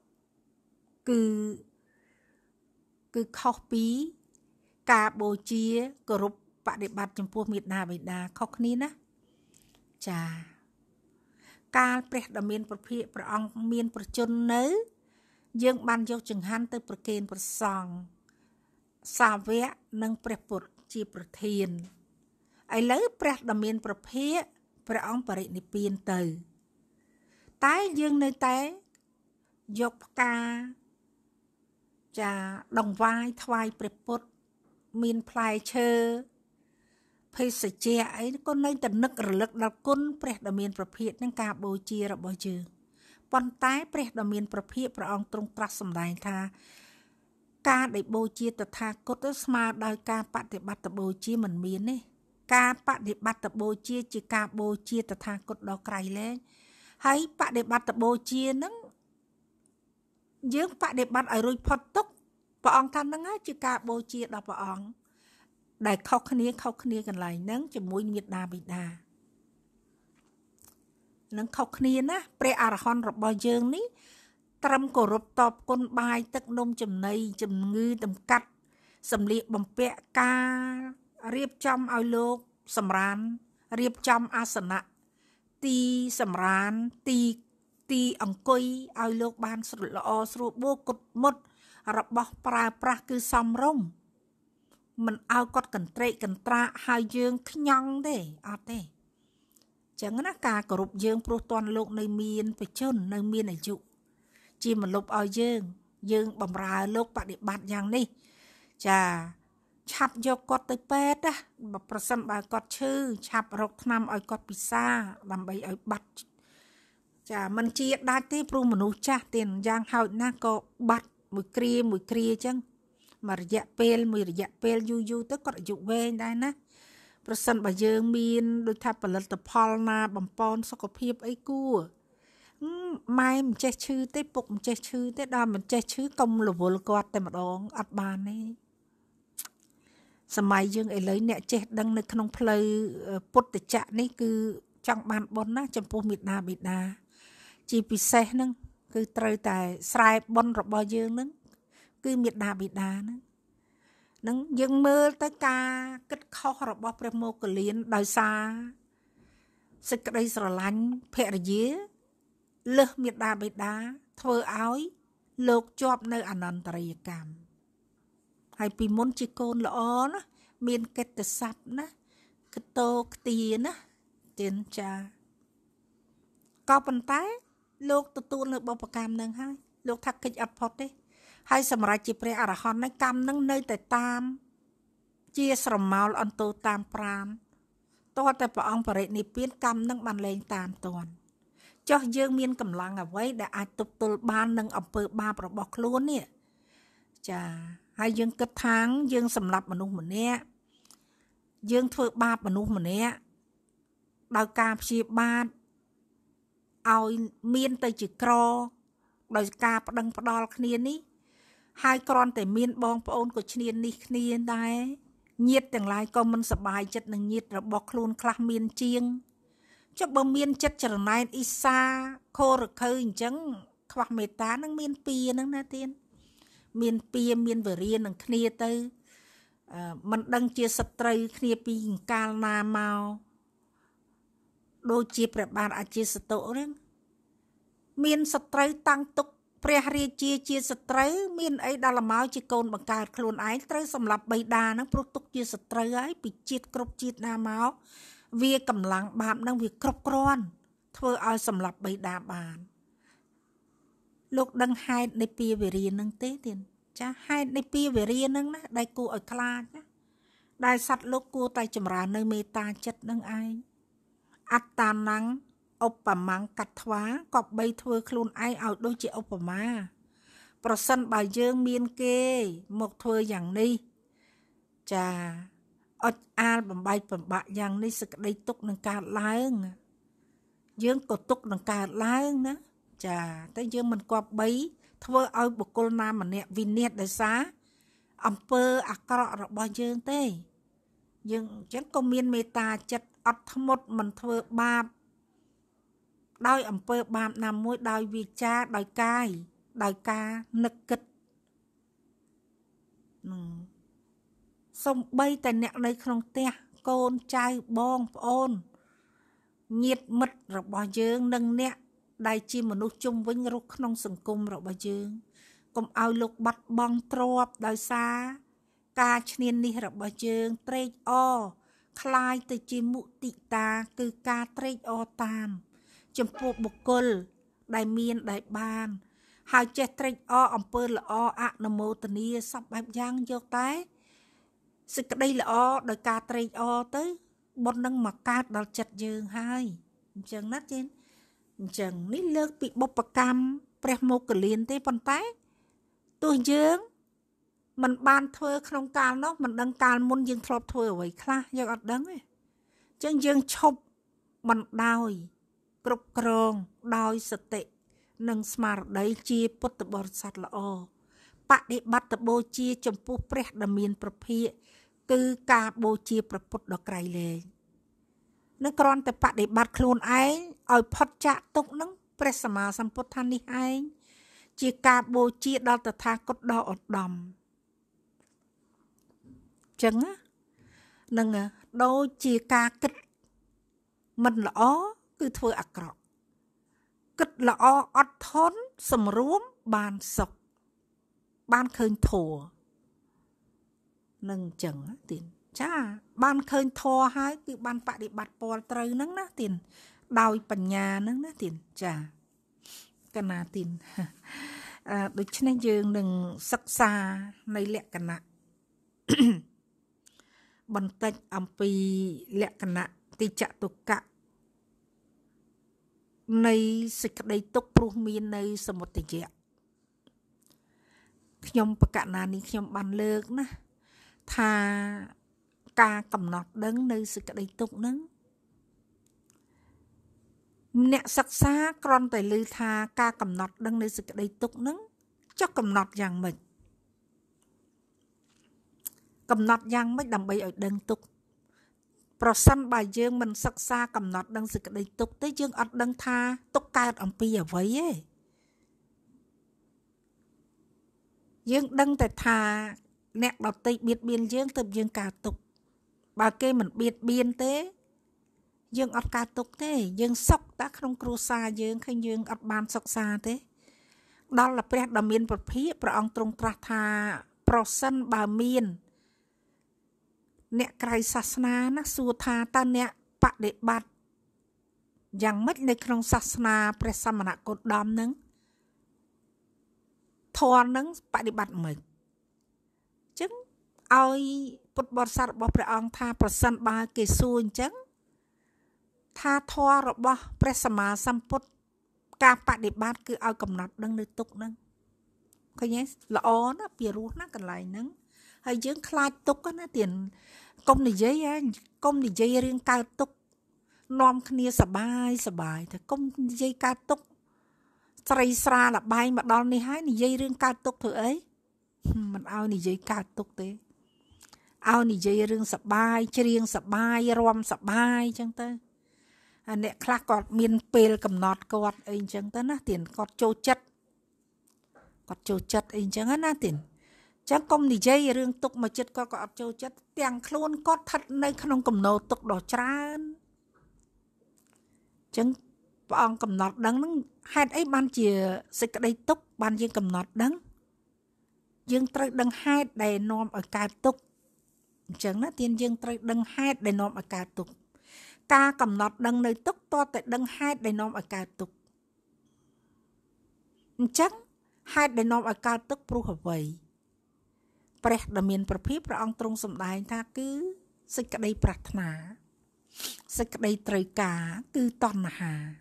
គឺគឺខុសពីការបូជាគោរពបដិបត្តិចំពោះមេដាបិតាខុសគ្នាណាចាកាលព្រះដ៏មានប្រភិព្រះអង្គមានប្រជជននៅ យើងបានយកចង្ហាន់ទៅប្រគេនព្រះសង្ឃ សាវកនិងព្រះពុទ្ធជាប្រធានឥឡូវព្រះដ៏មានប្រភិព្រះអង្គបរិនិព្វានទៅ តែយើងនៅតែយកផ្កាចាដងវាយថ្វាយព្រះពុទ្ធមានផ្លែឈើភេសជ្ជៈអីក៏នៅតែនឹករលឹកដល់គុណព្រះដ៏មានប្រភិបនឹងការបូជារបស់យើងប៉ុន្តែព្រះដ៏មានប្រភិបព្រះអង្គទ្រង់ត្រាស់សម្ដែងថា ការដែលបូជាតថាគតស្មើដោយការបដិបត្តិបូជាមិនមានទេការបដិបត្តិបូជាជាការបូជាតថាគតដល់ក្រៃលែងហើយបដិបត្តិបូជានឹងយើងបដិបត្តិឲ្យរួចផុតទុកព្រះអង្គថាហ្នឹងហើយជាការបូជាដល់ព្រះអង្គដែលខុសគ្នាខុសគ្នាកន្លែងហ្នឹងជាមួយមេដាបិតានឹងខុសគ្នាណាព្រះអរហន្តរបស់យើងនេះ ត្រឹមគោរពតបគុណបាយទឹកនំចំណីជំងឺតម្កាត់សម្លៀកបំពាក់ការរៀបចំឲ្យលោកសម្រានរៀបចំអាសនៈទីសម្រានទីទីអង្គុយឲ្យលោកបានស្រួលល្អស្រួលបួគុតមុតរបស់ប្រើប្រាស់គឺសំរុំមិនឲ្យគាត់កន្ត្រេកកន្ត្រាក់ហើយយើងខ្ញង់ទេអត់ទេចឹងណាការគោរពយើងព្រោះតនលោកនៅមានបជននៅមានអាយុ ជាមលុបឲ្យយើង យើងបំរើលោកបដិបត្តិយ៉ាងនេះ ចាឆាប់យកគាត់ទៅពេទ្យណាបើប្រសិនបើគាត់ឈឺឆាប់រកថ្នាំឲ្យគាត់ពិសាដើម្បីឲ្យបាត់ចាมันជាដាច់ទេព្រោះមនុស្សចាស់ទៀតយ៉ាងហោចណាស់ក៏បាត់មួយគ្រាមួយគ្រាអញ្ចឹងមួយរយៈពេលមួយរយៈពេលយូរយូរទៅគាត់អាយុវែងដែរណាប្រសិនបើយើងមានដូចថាផលិតផលណាបំពន់សុខភាពអីគួរ ម៉ែមិនចេះឈឺទេពុកមិនចេះឈឺទេដល់មិនចេះឈឺកុំរវល់គាត់តែម្ដងអត់បានទេសម័យយើងឥឡូវអ្នកចេះដឹងនៅក្នុងផ្លូវពុទ្ធចក្រនេះគឺចង់បានបុណ្យណាចំពោះមេដាបេដាជាពិសេសហ្នឹងគឺត្រូវតែស្រែបុណ្យរបស់យើងហ្នឹងគឺមេដាបិតាហ្នឹងនឹងយើងមើលទៅការគិតខុសរបស់ព្រះមោគលានដោយសារសេចក្តីស្រឡាញ់ភរិយា លើសមេដាបិតាធ្វើឲ្យលោកជាប់នៅអនន្តរិយកម្មហើយពីមុនជាកូនល្អណាមានកិត្តិស័ព្ទណាកតោខ្ទាណាទៀនចាក៏ប៉ុន្តែ លោកទទួលនៅបុព្វកម្មនឹងហើយលោកថាកិច្ចអត់ផុតទេ ហើយសម្រាប់ជាព្រះអរហន្តនឹងកម្មនឹងនៅតែតាម ជាស្រមោលអន្តោតាមប្រានតើតែព្រះអង្គបរិនិព្វានកម្មនឹងបានលែងតាមតន់ ចុះយើងមានកម្លាំងអ្វីដែលអាចទប់ទល់បាននឹងអំពើបាបរបស់ខ្លួននេះចាហើយយើងគិតថាងយើងសម្លាប់មនុស្សម្នាក់យើងធ្វើបាបមនុស្សម្នាក់ដោយការព្យាបាទឲ្យមានទៅជាក្រដោយការប្តឹងផ្ដាល់គ្នានេះ ហើយគ្រាន់តែមានបងប្អូនក៏ឈ្នាននេះគ្នាដែរញាតទាំងឡាយក៏មិនសប្បាយចិត្តនឹងញាតរបស់ខ្លួនខ្លះមានជាង ចុះបើមានចិត្តចរណែនអ៊ីសាខូរខើអញ្ចឹងខ្វះមេត្តានឹងមានពីហ្នឹងណាទៀនមានពៀមានវរានឹងគ្នាទៅមិនដឹងជាសត្រូវគ្នាពីកាលណាមកដូចជាព្រះបាទអជាសតុរឿងមានសត្រូវតាំងទុកព្រះរាជាជាសត្រូវមានអីដល់មកជាកូនបង្កើតខ្លួនឯងត្រូវសម្លាប់បៃតាហ្នឹងព្រោះទុកជាសត្រូវហើយពីជាតិគ្រប់ជាតិណាមក វាកម្លាំងបាបហ្នឹងវាគ្រប់គ្រាន់ធ្វើឲ្យសម្លាប់បៃតាបាន លោកដឹងហេតុនៃពីវេរានឹងទេទៀតចាហេតុនៃពីវេរានឹងណាដែលគួរឲ្យខ្លាចណាដែលសត្វលោកគួរតែចម្រើននៅមេត្តាចិត្តនឹងឯងអត្តានੰឧបមាំងកាត់ថ្វាក៏បីធ្វើខ្លួនឯងឲ្យដូចជាឧបមា ប្រសិនបើយើងមានគេមកធ្វើយ៉ាងនេះចា អត់អាលបំបែកបំបាក់យ៉ាងនេះសក្តីទុកនឹងកើតឡើងយើងក៏ទុកនឹងកើតឡើងណាចាតែយើងមិនគប្បីធ្វើឲ្យបុគ្គលណាម្នាក់វិនិច្ឆ័យដោយសារអំពើអាក្រក់របស់យើងទេ យើងអញ្ចឹងក៏មានមេត្តាចិត្តអត់ធ្មត់មិនធ្វើបាបដោយអំពើបាបណាមួយដោយវាចាដោយកាយដោយការនឹកគិតនឹង សំបីតែអ្នកនៅក្នុងផ្ទះកូនចៅបងប្អូនញាតិមិត្តរបស់យើងនិងអ្នកដែលជាមនុស្សជុំវិញរស់ក្នុងសង្គមរបស់យើងកុំឲ្យលោកបាត់បង់ទ្រព្យដោយសារការឈ្នាននេះរបស់យើងត្រេកអរคล้ายទៅជាមុទិតាគឺការត្រេកអរតាមចំពោះបុគ្គលដែលមានដែលបាន ហើយចេះត្រេកអរអំពើល្អអនុមោទនាសពបែបយ៉ាងយកតែ សេចក្តីល្អដោយការត្រេកអរទៅបុណ្យនឹងមកកើតដល់ចិត្តយើងហើយអញ្ចឹងណាចេនអញ្ចឹងនេះលើកពីបុព្វកម្មព្រះមោគលានទេប៉ុន្តែទោះយើងมันបានធ្វើក្នុងកាលនោះមិនដឹងកាលមុនយើងធ្លាប់ធ្វើអ្វីខ្លះយើងអត់ដឹងទេអញ្ចឹងយើងឈប់មិនដោយគ្រប់គ្រងដោយសតិនិងស្មារតីជាពុទ្ធបរិស័ទល្អបដិបត្តិបូជាចំពោះព្រះដ៏មានប្រភិយ គឺការបូជាព្រះពុទ្ធដ៏ក្រៃលែងនឹងគ្រាន់តែបដិបត្តិខ្លួនឯងឲ្យផុតចាកទុកនឹងព្រះសម្មាសម្ពុទ្ធថានេះឯងជាការបូជាដល់តថាគតដ៏ឧត្តមចឹងណានឹងដូចជាការគិតមិនល្អគឺធ្វើអាក្រក់គិតល្អអត់ធន់សម្រួមបានសុខបានឃើញធัว នឹងអញ្ចឹងទៀនចា បានឃើញធัวហើយគឺបានបដិបត្តិពលត្រូវហ្នឹងណាទៀនដោយបញ្ញាហ្នឹងណាទៀនចាកណាទៀនអឺដូច្នេះយើងនឹងសិក្សានៃលក្ខណៈបន្តិចអំពីលក្ខណៈទីចតុកៈនៃសេចក្តីទុកព្រោះមាននៅសមុទ្យៈខ្ញុំបកណានេះខ្ញុំបានលើកណា ថាការកំណត់ដឹងនៅសេចក្តីទុកនឹងអ្នកសិក្សាគ្រាន់តែឮថាការកំណត់ដឹងនៅសេចក្តីទុកនឹងចុះកំណត់យ៉ាងម៉េចកំណត់យ៉ាងម៉េចដើម្បីឲ្យដឹងទុកប្រសិនបើយើងមិនសិក្សាកំណត់ដឹងសេចក្តីទុកទេយើងអត់ដឹងថាទុកកើតអំពីអ្វីទេយើងដឹងតែថា អ្នកដតីបៀតបៀនយើងទៅយើងកើតទុកបើគេមិនបៀតបៀនទេ យើងអត់កើតទុកទេយើងសុខតែក្នុងគ្រួសារយើងឃើញយើងអត់បានសិក្សាទេ ដល់តែព្រះដ៏មានប្រភិព្រះអង្គទ្រង់ត្រាស់ថាប្រសិនបើមាន អ្នកក្រៅសាសនាណាសួរថាតើអ្នកបដិបត្តិយ៉ាងម៉េចនៅក្នុងសាសនាព្រះសមណគោតមនឹងធម៌នឹងបដិបត្តិមិន ចឹងឲ្យពុទ្ធបរិស័ទរបស់ព្រះអង្គថាប្រសិនបើគេសួរអញ្ចឹងថាធម៌របស់ព្រះសម្មាសម្ពុទ្ធការបដិបត្តិគឺឲ្យកំណត់ដឹងនៅទុកហ្នឹងឃើញទេល្អណាស់ពីរោះណាកន្លែងហ្នឹងហើយយើងខ្លាចទុកណាទៀនកុំនិយាយហើយកុំនិយាយរឿងកើតទុកនាំគ្នាសបាយសបាយតែកុំនិយាយកើតទុកស្រីស្រាលបែងមកដល់នេះហើយនិយាយរឿងកើតទុកធ្វើអី មិនឲ្យនិយាយកើតទុកទេឲ្យនិយាយរឿងសបាយច្រៀងសបាយរំសបាយអញ្ចឹងទៅអ្នកខ្លះគាត់មានពេលកំណត់គាត់អីអញ្ចឹងទៅណាទៀនគាត់ចូលចិត្តគាត់ចូលចិត្តអីអញ្ចឹងណាទៀនចឹងកុំនិយាយរឿងទុកមកចិត្តគាត់ក៏អត់ចូលចិត្តទាំងខ្លួនគាត់ស្ថិតនៅក្នុងកំណោទុកដ៏ច្រើនចឹងព្រះអង្គកំណត់ដឹងនឹងហេតុអីបានជាសេចក្តីទុកបានយើងកំណត់ដឹង យើងត្រូវដឹងហេតុដែលនាំឲ្យកើតទុកអញ្ចឹងណាទានយើងត្រូវដឹងហេតុដែលនាំឲ្យកើតទុកការកំណត់ដឹងនៅទុកតតែដឹងហេតុដែលនាំឲ្យកើតទុកអញ្ចឹងហេតុដែលនាំឲ្យកើតទុកព្រោះអ្វីព្រះដ៏មានប្រភិបព្រះអង្គទ្រង់សម្ដែងថាគឺសេចក្តីប្រាថ្នាសេចក្តីត្រូវការគឺតណ្ហា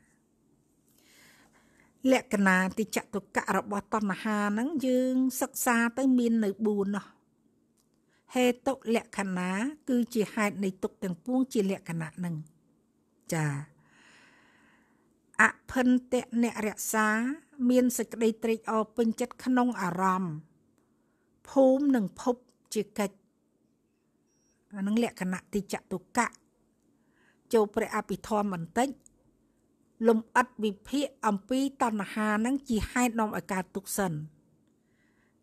លក្ខណៈតិចតុកៈរបស់តណ្ហាហ្នឹងយើងសិក្សាទៅមាននៅ4នោះហេតុលក្ខណៈគឺជាហេតុនៃទុកទាំងពួងជាលក្ខណៈហ្នឹងចាអភិនតអ្នករក្សា មានសេចក្តីត្រេកអរពេញចិត្តក្នុងអារម្មណ៍ភូមិនិងភពជាកិច្ចអានឹងលក្ខណៈតិចតុកៈចូលព្រះអភិធម្មបន្តិច លំអិតវិភាគអំពីតណ្ហានឹងជាហេតុនាំឲ្យកើតទុក្ខសិន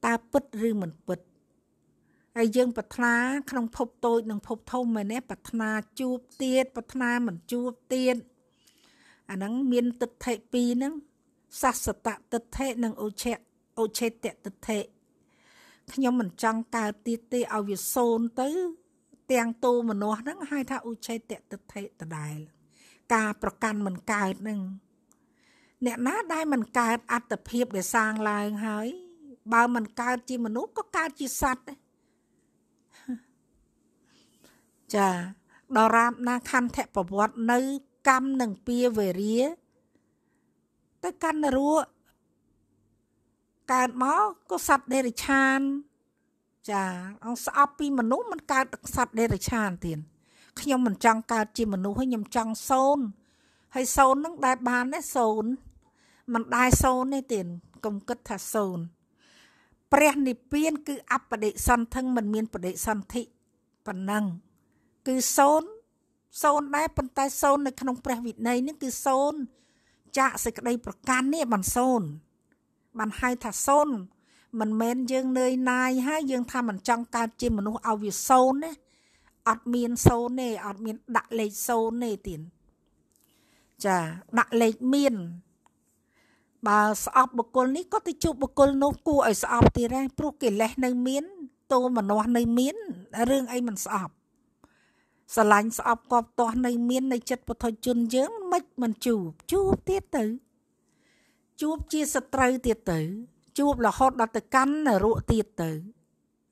តើពិតឬមិនពិតហើយយើងប្រាថ្នាក្នុងភពតូចនិងភពធំមែនទេប្រាថ្នាជួបទៀតប្រាថ្នាមិនជួបទៀតអាហ្នឹងមានទិដ្ឋិពីរហ្នឹងសសតទិដ្ឋិនិងអូឆៈអូឆេតទិដ្ឋិខ្ញុំមិនចង់កើតទៀតទេឲ្យវាសូនទៅ ទាំងតូមនុស្សហ្នឹងហៅថាឧឆេតទិដ្ឋិដដែល ការប្រកាន់មិនកើតនឹងអ្នកណាដែលមិនកើតអត្តភាពដែលសាងឡើងហើយ បើមិនកើតជាមនុស្សក៏កើតជាសត្វដែរចាដរាបណាខន្ធៈប្រវត្តិនៅកម្មនឹងពៀវេរាទៅកាន់នរោកើតមកក៏សត្វដេរិឆានចាអង្គស្អប់ពីមនុស្សมันកើតសត្វដេរិឆានទៀត ខ្ញុំមិនចង់កើតជាមនុស្សហើយខ្ញុំចង់សូនហើយសូននឹងដែលបានទេសូនមិនដែលសូនទេទៀតកុំគិតថាសូនព្រះនិព្វានគឺអបដិសន្ធឹងមិនមានបដិសន្ធិប៉ុណ្ណឹងគឺសូនសូនដែរប៉ុន្តែសូននៅក្នុងព្រះវិន័យនេះគឺសូនចាកសេចក្តីប្រកាន់នេះបានសូនបានហៅថាសូនមិនមែនយើងនឿយណាយហើយយើងថាមិនចង់កើតជាមនុស្សឲ្យវាសូនណា អត់មានសូនទេអត់មានដាក់លេខសូនទេទៀតចាដាក់លេខមានបើស្អប់បុគ្គលនេះក៏ទៅជួបបុគ្គលនោះគួរឲ្យស្អប់ទៀតដែរព្រោះកិលេសនៅមានតោមនោះនៅមានរឿងអីមិនស្អប់ស្រឡាញ់ស្អប់កប់ទាស់នៅមាននៅចិត្តពុទ្ធជនយើងមិនមិនជួបជួបទៀតទៅជួបជាសត្រូវទៀតទៅ ជួបរហូតដល់ទៅកាន់នរកទៀតទៅ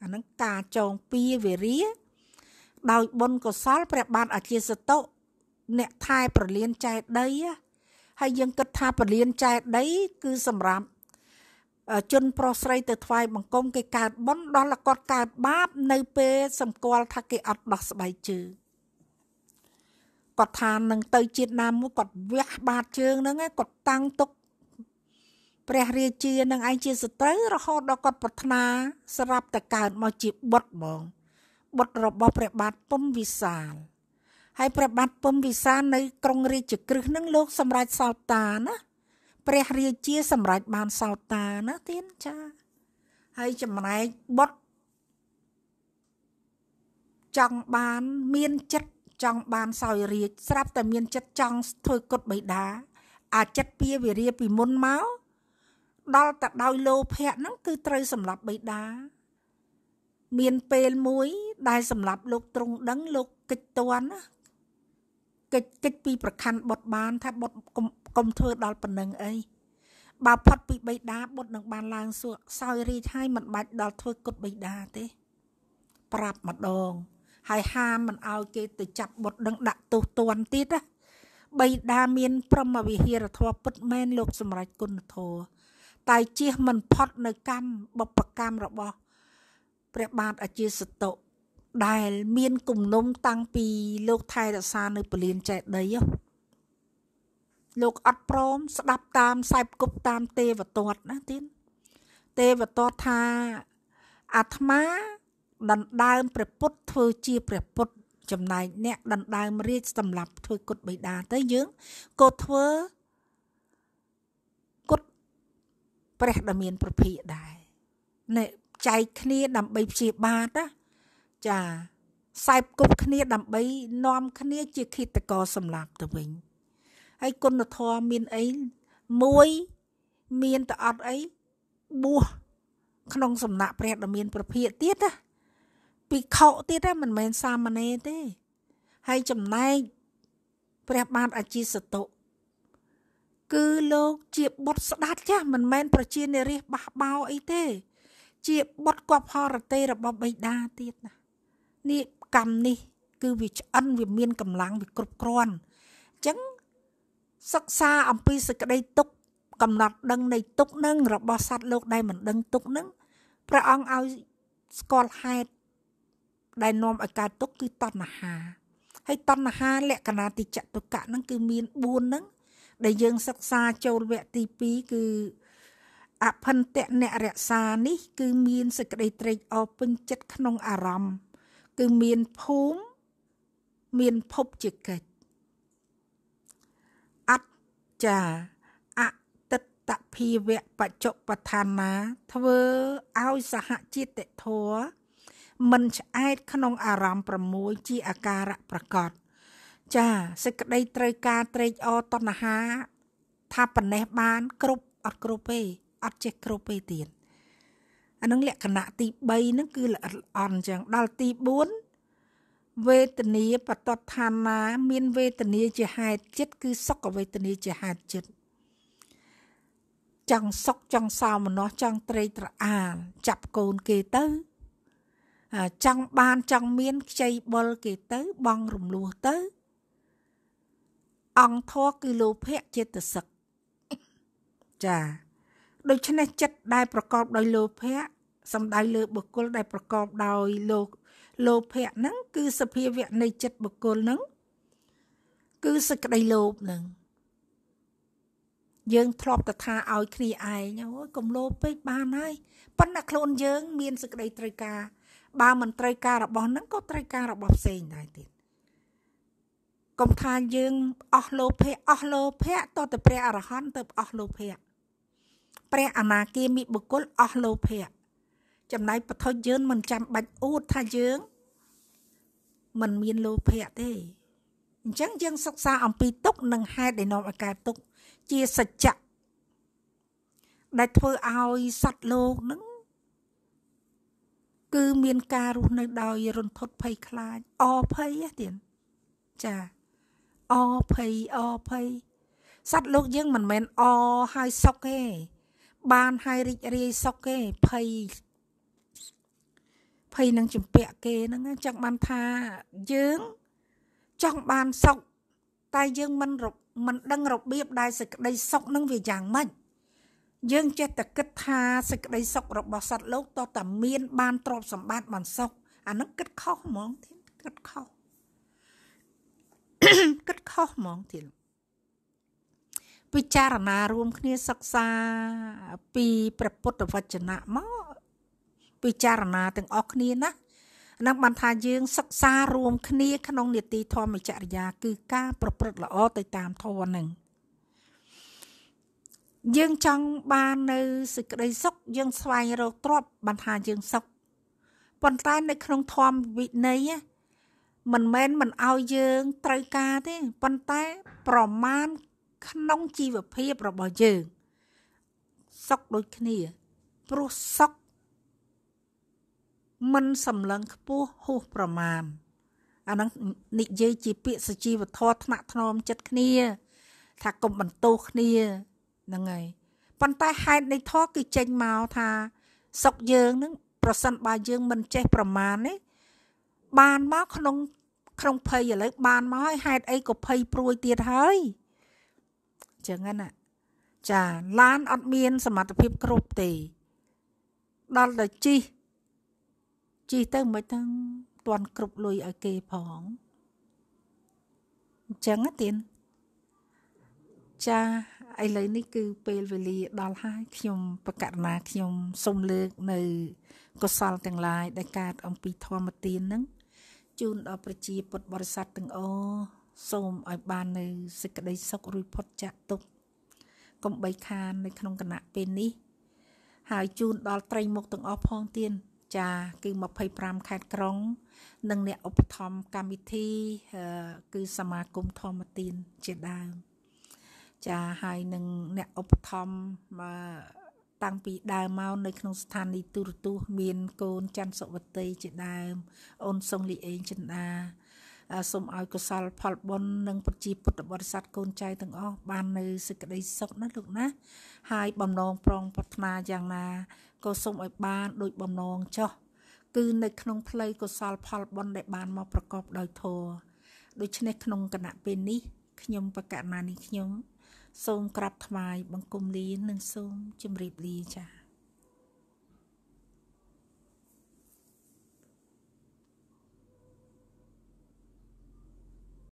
អាហ្នឹងការចងពៀវេរា ដោយបុណ្យកុសលព្រះបាទអជាសតុអ្នកថែប្រលៀនចែកដីហើយយើងគិតថាប្រលៀនចែកដី គឺសម្រាប់ជនប្រុសស្រីទៅថ្វាយបង្គំគេកើតបុណ្យដល់គាត់កើតបាប នៅពេលសម្គាល់ថាគេអត់ដោះស្បែកជើងគាត់ថានឹងទៅជាតិណាមួយគាត់វះបាតជើងហ្នឹងគាត់តាំងទុកព្រះរាជានឹងឯងជាសត្រូវរហូតដល់គាត់ប្រាថ្នាស្រាប់តែកើតមកជាបុត្រហ្មង បុត្ររបស់ព្រះបាទពុំវិសាលហើយព្រះបាទពុំវិសាលនៅក្រុងរាជក្រឹសនឹងលោកសម្រាប់សោតាណាព្រះរាជាសម្រាប់បានសោតាណាទៀនចាហើយចំណែកបុត្រចង់បានមានចិត្តចង់បានសោយរាជស្រាប់តែមានចិត្តចង់ធ្វើគុតបិតាអាចិត្តពៀវិរិយពីមុនមកដល់តែដោយលោភៈហ្នឹងគឺត្រូវសម្លាប់បិតា មានពេលមួយ ដែលសម្រាប់លោកទ្រង់ដឹងលោកកិច្ចតន់ណាកិច្ចកិច្ចពីប្រខណ្ឌបុតបាន ថាបុតកុំធ្វើដល់ប៉ុណ្ណឹងអីបើផុតពីបិតាបុតនឹងបានឡើងសួរសោយរាជហើយមិនបាច់ដល់ធ្វើគុតបិតាទេ ប្រាប់ម្ដង ហើយហាមមិនឲ្យគេទៅចាប់បុតដឹងដាក់ទោសទណ្ឌទៀតណាបៃតាមាន ព្រមវិហារធម៌ពិតមែនលោកសម្រេចគុណធម៌តែជៀសមិនផុតនៅកម្មបបកម្មរបស់ ព្រះបាទអជាសតុដែលមានគំនុំតាំងពីលោកថៃរក្សានៅពលានចេតីលោកអត់ព្រមស្ដាប់តាមខ្សែគប់តាមទេវទត្តណាទៀតទេវទត្តថាអាត្មាដណ្ដើមព្រះពុទ្ធធ្វើជាព្រះពុទ្ធចំណែកអ្នកដណ្ដើមរាជសម្រាប់ធ្វើគុតបិតាទៅយើងក៏ធ្វើគុតព្រះដ៏មានប្រភិដែរនេះ ចែកគ្នាដើម្បីព្យាបាទណាចាខ្សែគប់គ្នាដើម្បីនាំគ្នាជាឃាតករសម្លាប់ទៅវិញហើយគុណធម៌មានអីមួយមានតអត់អីបួសក្នុងសំណាក់ព្រះដ៏មានប្រភិយទៀតណាពិខុទៀតណាមិនមែនសាមណេរទេហើយចំណែកព្រះបាទអជាសតុគឺលោកជាបុតស្ដាច់ចាស់មិនមែនប្រជានារីបះបោអីទេ ជាបុតគប់ហរតេរបស់បិតាទៀតណានេះកម្មនេះ គឺវាឆ្អិនវាមានកម្លាំងវាគ្រប់គ្រាន់អញ្ចឹងសិក្សាអំពីសេចក្តីទុកកំណត់ដឹងនៃទុកនឹងរបស់សត្វលោកដែលមិនដឹងទុកនឹងព្រះអង្គឲ្យស្គាល់ហេតុដែលនាំឲ្យកើតទុកគឺតណ្ហាហើយតណ្ហាលក្ខណៈទីចតុកៈហ្នឹងគឺមាន4ហ្នឹងដែលយើងសិក្សាចូលវគ្គទី2គឺ អភិន្តៈអ្នករក្សានេះ គឺមានសេចក្តីត្រេកអរពេញចិត្តក្នុងអារម្មណ៍គឺមានភូមិមានភពជាកិច្ចអត្ចាអតិតភិវៈបច្ចុបឋានាធ្វើឲ្យសហជាតិធัวមិនឆ្អែតក្នុងអារម្មណ៍6ជាអាការៈប្រកបចាសេចក្តីត្រូវការត្រេកអរតណ្ហាថាប៉ុណ្ណេះបាន គ្រប់អត់គ្រប់ទេ អត់ចេះគ្រប់ទេទៀតអានឹងលក្ខណៈទី3ហ្នឹងគឺល្អិតល្អន់អញ្ចឹងដល់ទី4វេទនាបតតឋានាមានវេទនាជាហេតុចិត្តគឺសុខវេទនាជាហេតុចិត្តចង់សុខចង់សោមនស្សចង់ត្រេកត្រអាលចាប់កូនគេទៅចង់បានចង់មានខ្ចីបុលគេទៅបងរំលោះទៅ អង្គធរគឺលោភៈចិត្តសឹកចា ដូច្នេះចិត្តដែលប្រកបដោយលោភៈសំដៅលើបុគ្គលដែលប្រកបដោយលោកលោភៈហ្នឹងគឺសភាវៈនៃចិត្តបុគ្គលហ្នឹងគឺសេចក្តីលោភហ្នឹងយើងធ្លាប់តែថាឲ្យគ្នាឯងអូយកុំលោភពេកបានហើយប៉ុន្តែខ្លួនយើងមានសេចក្តីត្រូវការបើមិនត្រូវការរបស់ហ្នឹងក៏ត្រូវការរបស់ផ្សេងដែរទៀតកុំថាយើងអស់លោភៈអស់លោភៈតទៅព្រះអរហន្តទៅអស់លោភៈ ព្រះអនាគាមិបុគ្គលអស់លោភៈចំណែកបឋមយើងមិនចាំបាច់អួតថាយើងមិនមានលោភៈទេអញ្ចឹងយើងសិក្សាអំពីទុកនិងហេតុដែលនាំឲ្យកើតទុកជាសច្ចៈដែលធ្វើឲ្យសត្វលោកនឹងគឺមានការរស់នៅដោយរន្ធត់ភ័យខ្លាចអភ័យទៀតចាអភ័យអភ័យសត្វលោកយើងមិនមែនអហើយសុកទេ បានហើយរីករាយសុកទេភ័យភ័យនឹងចម្ពាក់គេហ្នឹងចង់បានថាយើងចង់បានសុកតែយើងមិនមិនដឹងរបៀបដែលសេចក្តីសុកនឹងវាយ៉ាងម៉េចយើងចេះតែគិតថាសេចក្តីសុខរបស់សត្វលោកតតែមាន បានទ្រព្យសម្បត្តិបានសុខអានឹងគិតខុសហ្មងទៀតគិតខុសគិតខុសហ្មងទៀត ពិចារណារួមគ្នាសិក្សាពីព្រះពុទ្ធវចនៈមកពិចារណាទាំងអស់គ្នាណានឹងបានថាយើងសិក្សារួមគ្នាក្នុងនីតិធម្មចរិយា គឺការប្រព្រឹត្តល្អទៅតាមធម៌នឹងយើងចង់បាននៅសេចក្តីសុខយើងស្វែងរកទ្រព្យបានថាយើងសុខប៉ុន្តែនៅក្នុងធម៌វិន័យមិនមែនមិនឲ្យយើងត្រូវការទេប៉ុន្តែប្រមាណ ក្នុងជីវភាពរបស់យើងសុខដូចគ្នាព្រោះសុខមិនសម្លឹងខ្ពស់ហួសប្រមាណអាហ្នឹងនិយាយជាពាក្យសជីវធម៌ថ្នាក់ថ្នមចិត្តគ្នា ថាកុំបន្ទោសគ្នាហ្នឹងហើយប៉ុន្តែហេតុនៃធម៌គឺចេញមកថាសុកយើងនឹងប្រសិនបើយើងមិនចេះប្រមាណទេបានមកក្នុងក្នុងភ័យឥឡូវបានមកហើយហេតុអីក៏ភ័យព្រួយទៀតហើយ ចឹងណាចាឡានអត់មាន សមត្ថភាពគ្រប់ទេដល់តែជីជីទៅមិនទាំងទាន់គ្រប់លុយឲ្យគេផងអញ្ចឹងណាទៀនចាឥឡូវនេះគឺពេលវេលាដល់ហើយខ្ញុំបកករណាខ្ញុំសូមលើកនៅកុសលទាំងឡាយដែលកើតអំពីធម្មទាននឹងជូនដល់ប្រជាពុទ្ធបរិស័ទទាំងអស់ សូមឲ្យបាននៅសេចក្តីសុខរួចផុតចាកទុក្ខកុំបីខាននៅក្នុងគណៈពេលនេះ ហើយជូនដល់ត្រីមុខទាំងអស់ផងទៀតចាគឺ25ខេត្តក្រុង និងអ្នកឧបត្ថម្ភកម្មវិធីគឺសមាគមធម្មទានជាដើមចាហើយនឹងអ្នកឧបត្ថម្ភតាំងពីដើមមកនៅក្នុងស្ថានីយទូរទស្សន៍មានកូនច័ន្ទសុវតីជាដើម អូនសុងលីអេងចិន្តា សូមឲ្យកុសលផលបុណ្យនិងប្រជាពុទ្ធបរិស័ទកូនចៅទាំងអស់បាននៅសេចក្តីសុខណាលោកណាហើយបំណងប្រងប្រាថ្នាយ៉ាងណាក៏សូមឲ្យបានដូចបំណងចោះគឺនៅក្នុងផ្លូវកុសលផលបុណ្យដែលបានមកប្រកបដោយធម៌ដូច្នេះក្នុងគណៈពេលនេះខ្ញុំបកករណានេះខ្ញុំ សូមក្រាបថ្វាយបង្គំលានិងសូមជម្រាបលាចា៎